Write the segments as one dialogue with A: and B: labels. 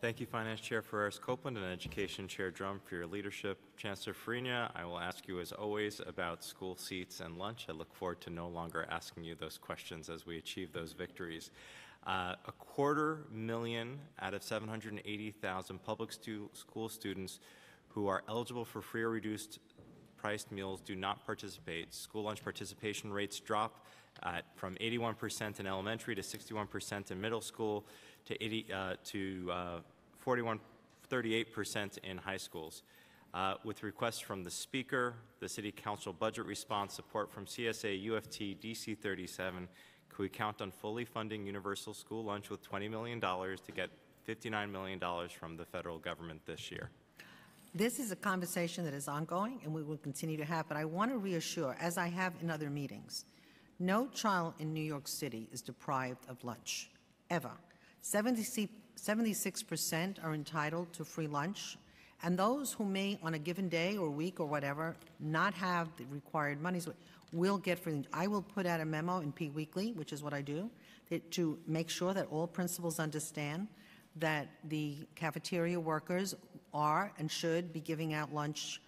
A: Thank you, Finance Chair Ferreras-Copeland and Education Chair Dromm for your leadership. Chancellor Farina, I will ask you as always about school seats and lunch. I look forward to no longer asking you those questions as we achieve those victories. Uh, a quarter million out of 780,000 public stu- school students who are eligible for free or reduced priced meals do not participate. School lunch participation rates drop uh, from 81% in elementary to 61% in middle school to 80 uh, to uh, 41, 38% in high schools. Uh, with requests from the Speaker, the City Council budget response, support from CSA, UFT, DC 37, could we count on fully funding universal school lunch with $20 million to get $59 million from the federal government this year?
B: This is a conversation that is ongoing and we will continue to have, but I want to reassure, as I have in other meetings, no child in New York City is deprived of lunch, ever. 76% are entitled to free lunch, and those who may, on a given day or week or whatever, not have the required monies will get free lunch. I will put out a memo in P Weekly, which is what I do, to make sure that all principals understand that the cafeteria workers are and should be giving out lunch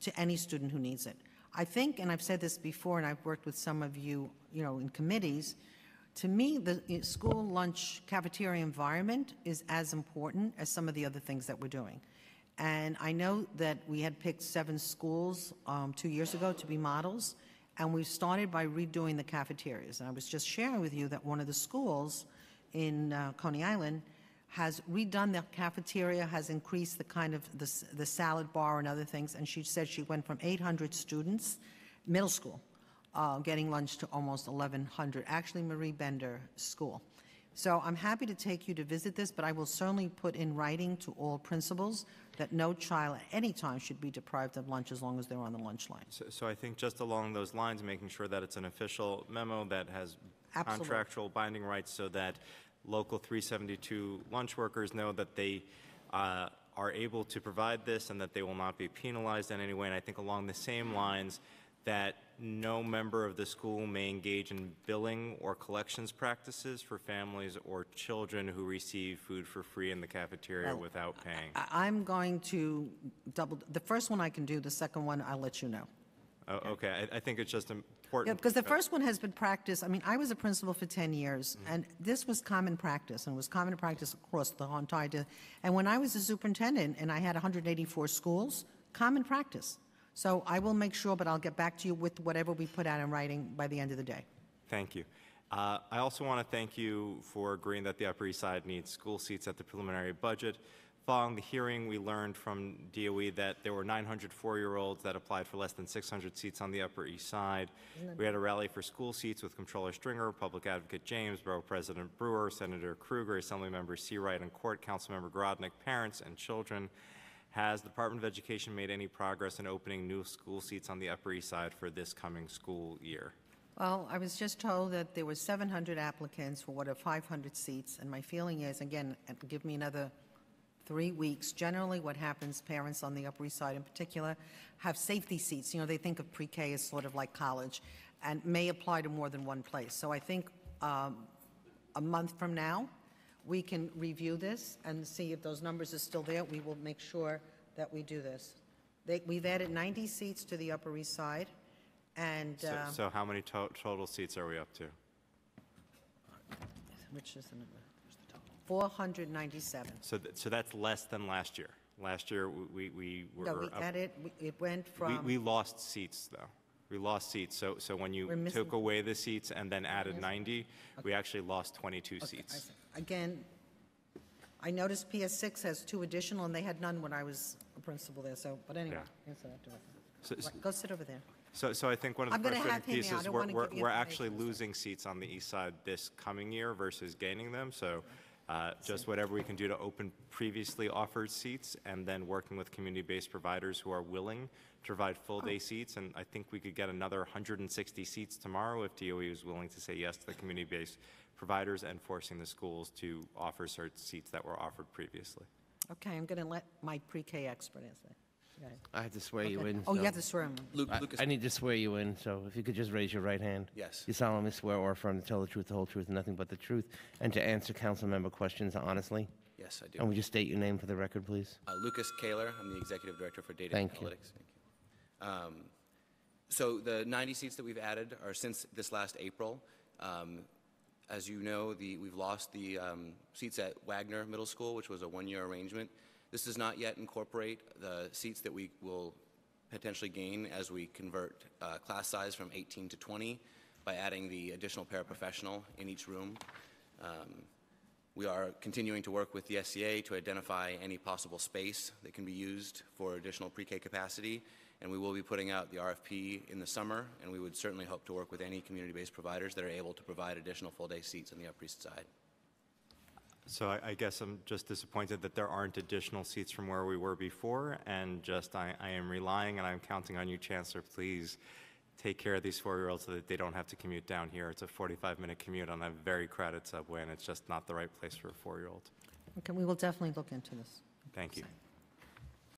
B: to any student who needs it. I think, and I've said this before, and I've worked with some of you, you know, in committees, to me, the school lunch cafeteria environment is as important as some of the other things that we're doing. And I know that we had picked seven schools um, two years ago to be models, and we started by redoing the cafeterias. And I was just sharing with you that one of the schools in uh, Coney Island has redone the cafeteria, has increased the kind of the, the salad bar and other things, and she said she went from 800 students, middle school, uh, getting lunch to almost 1,100, actually Marie Bender School. So I'm happy to take you to visit this, but I will certainly put in writing to all principals that no child at any time should be deprived of lunch as long as they're on the lunch line.
A: So, so I think just along those lines, making sure that it's an official memo that has
B: Absolutely.
A: contractual binding rights so that local 372 lunch workers know that they uh, are able to provide this and that they will not be penalized in any way. And I think along the same lines, that no member of the school may engage in billing or collections practices for families or children who receive food for free in the cafeteria
B: Well,
A: without paying.
B: I- I'm going to double, the first one I can do, the second one I'll let you know.
A: Oh, Okay, I, I think it's just
B: Yeah,
A: important.
B: because the first one has been practiced, I mean, I was a principal for 10 years, and this was common practice, and it was common practice across the whole entire, di- and when I was a superintendent and I had 184 schools, common practice. So I will make sure, but I'll get back to you with whatever we put out in writing by the end of the day.
A: Thank you. Uh, I also want to thank you for agreeing that the Upper East Side needs school seats at the preliminary budget. Following the hearing, we learned from DOE that there were 900 four-year-olds that applied for less than 600 seats on the Upper East Side. We had a rally for school seats with Comptroller Stringer, Public Advocate James, Borough President Brewer, Senator Krueger, Assemblymember Seawright, and Court Councilmember Garodnick, parents and children. Has the Department of Education made any progress in opening new school seats on the Upper East Side for this coming school year?
B: Well, I was just told that there were 700 applicants for what are 500 seats, and my feeling is, again, give me another three weeks. Generally, what happens, parents on the Upper East Side in particular have safety seats. You know, they think of pre-K as sort of like college, and may apply to more than one place. So I think um, a month from now, we can review this and see if those numbers are still there. We will make sure that we do this. They- We've added 90 seats to the Upper East Side, and...
A: So,
B: uh,
A: so how many to- total seats are we up to?
B: Which is the number? 497.
A: So, th- so that's less than last year. Last year, we, we were.
B: No, we
A: up-
B: added, we- it went
A: we,
B: from,
A: we lost seats, though. We lost seats. So, so when you
B: We're missing-
A: took away the seats and then added 90, we actually lost 22 seats.
B: again, I noticed PS6 has two additional, and they had none when I was a principal there, so, but anyway.
A: Yeah.
B: yes, I have to-
A: So,
B: Right, Go sit over there.
A: so, so I think one of
B: I'm
A: the
B: gonna
A: frustrating
B: have him here. I
A: pieces,
B: don't
A: we're,
B: wanna
A: we're,
B: give you
A: we're actually
B: information,
A: losing seats on the east side this coming year versus gaining them. So, uh, just whatever we can do to open previously offered seats and then working with community-based providers who are willing to provide
B: Oh.
A: full-day seats. And I think we could get another 160 seats tomorrow if DOE is willing to say yes to the community-based providers and forcing the schools to offer certain seats that were offered previously.
B: Okay, I'm going to let my pre-K expert answer. Go ahead.
C: I have to swear you
B: Okay.
C: in.
B: Oh, you have to swear him.
D: Luke,
C: I-
D: Lucas,
C: I need to swear you in, so if you could just raise your right hand.
D: Yes.
C: You solemnly swear or affirm to tell the truth, the whole truth, and nothing but the truth, and to answer council member questions honestly?
D: Yes, I do.
C: And would you state your name for the record, please?
D: Uh, Lucas Kaler, I'm the Executive Director for Data
C: Thank you.
D: Analytics. Thank you. Um, So the 90 seats that we've added are since this last April. Um, As you know, the, we've lost the um, seats at Wagner Middle School, which was a one-year arrangement. This does not yet incorporate the seats that we will potentially gain as we convert uh, class size from 18 to 20 by adding the additional paraprofessional in each room. Um, we are continuing to work with the SCA to identify any possible space that can be used for additional pre-K capacity, and we will be putting out the RFP in the summer, and we would certainly hope to work with any community-based providers that are able to provide additional full-day seats on the Upper East Side.
A: So I, I guess I'm just disappointed that there aren't additional seats from where we were before, and just I, I am relying and I'm counting on you, Chancellor, please take care of these four-year-olds so that they don't have to commute down here. It's a 45-minute commute on a very crowded subway, and it's just not the right place for a four-year-old.
B: Okay, we will definitely look into this.
A: Thank you.